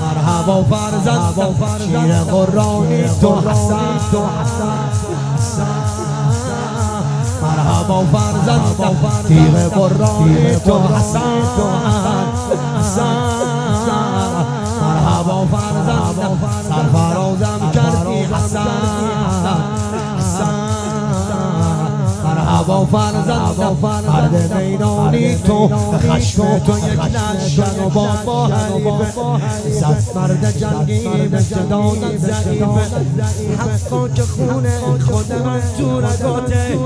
مرحبا فرزند شیر قرآنی تو حسن. مرحبا فرزند. تیغ قرآنی تو حسن مرحبا هوا فرزند مرد میدانی تو خشم تو یک لشکر و با با حریف مرد جنگی مثل دادن ضعیف حقا که خونه خود من تو رگاته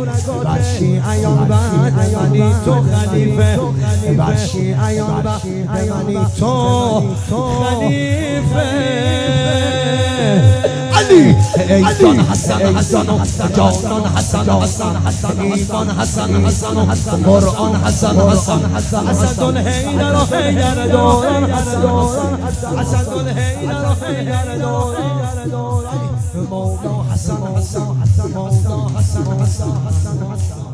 بر شیعیان بعد منی تو خلیفه بر شیعیان بعد منی تو خلیفه علی ایزان حسن حسن جانان حسن حسن حسن ایمان حسن حسن قرآن حسن حسن حسن حیدر و حیدر دوران حسن حسن حیدر و حیدر دوران مولا حسن حسن مولا حسن حسن حسن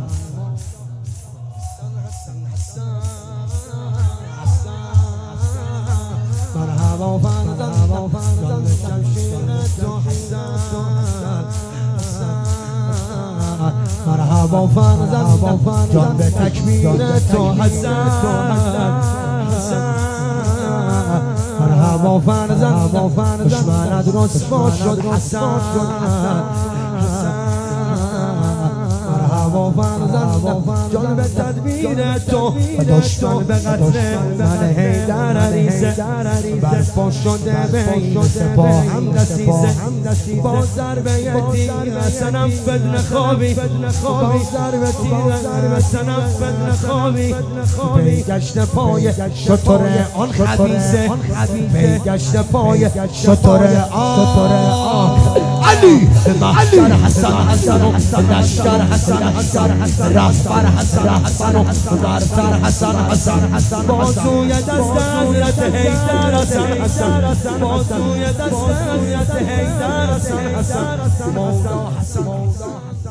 مرحبا فرزند جان تو مرحبا فرزند جان به تکمیل تو حسن. مرحبا فرزند دشمنت رسوا شد حسن. مرحبا فرزند جان به تدبیر تو دشمن به قتل من هیدر عریزه برپا شده بین سپاه هم نسیزه با ضربه تیر حسنم بدن خوابی. با ضربه تیر حسنم بدن خوابی. پیگشت پای شطور آن خبیزه پیگشت پای شطور آن. علی! محشر حسن حسن لشکر حسن. حسن رهبر حسن حسن برتر حسن حسن بازوی دست حضرت حیدر حسن حسن بازوی دست حضرت حیدر حسن حسن مولا حسن